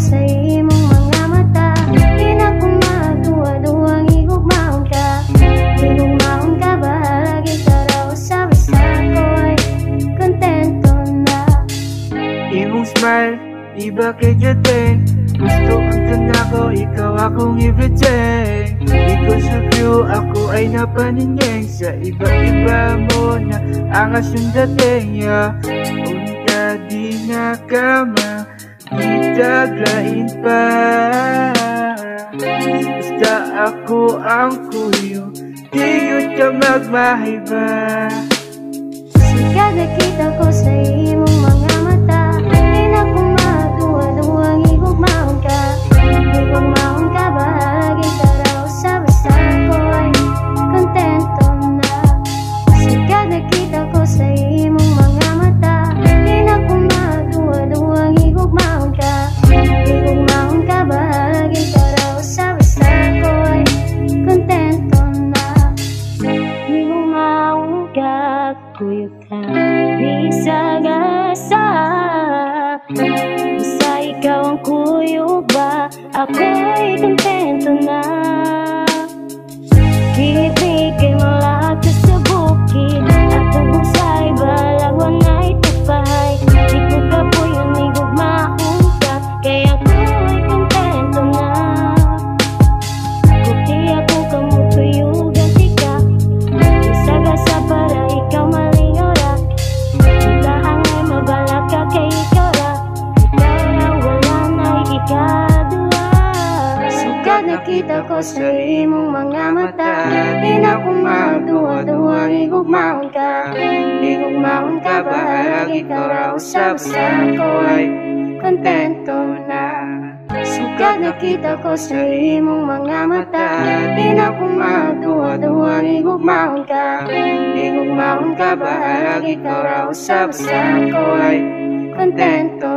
Sa'yo kay Jaden Gusto na ako, ikaw akong everything Because of you, ako ay napaningin. Sa iba-iba mo na angas yung dating yeah. Unta di na ka makitaglain pa. Basta ako ang kuyo Di yun ka magmahiba Siya nakita ko sa imong kuyog ka Bisag asa Basta ikaw ang kuyog ba? Ako'y kontento na nakita ko sa imong mga mata. Di na ko magduwa-duwa Igugmaon ka. Igugmaon ka Bahagi ka raw sa ko ay Kontento na. Sugad nakita ko sa imong mga mata. Di na ko magduwa-duwa Igugmaon ka. Igugmaon ka Bahagi ka raw sa ko ay Kontento